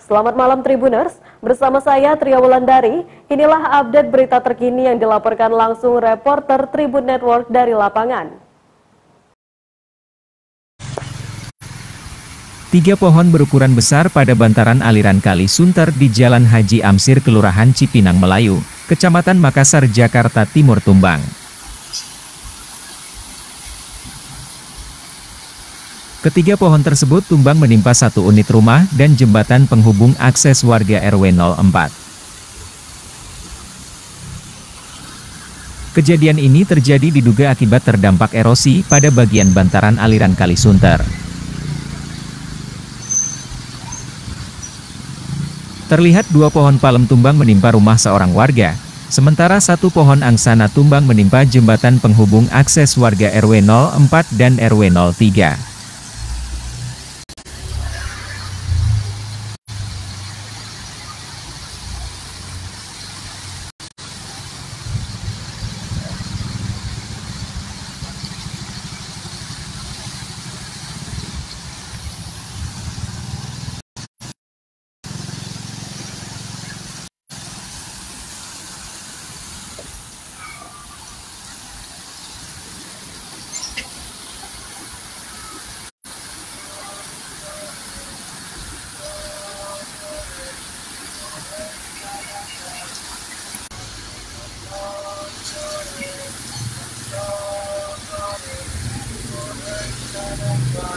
Selamat malam Tribuners, bersama saya Tria Wulandari. Inilah update berita terkini yang dilaporkan langsung reporter Tribun Network dari lapangan. Tiga pohon berukuran besar pada bantaran aliran Kali Sunter di Jalan Haji Amsir Kelurahan Cipinang Melayu, Kecamatan Makassar, Jakarta Timur tumbang. Ketiga pohon tersebut tumbang menimpa satu unit rumah dan jembatan penghubung akses warga RW 04. Kejadian ini terjadi diduga akibat terdampak erosi pada bagian bantaran aliran Kali Sunter. Terlihat dua pohon palem tumbang menimpa rumah seorang warga, sementara satu pohon angsana tumbang menimpa jembatan penghubung akses warga RW 04 dan RW 03.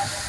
you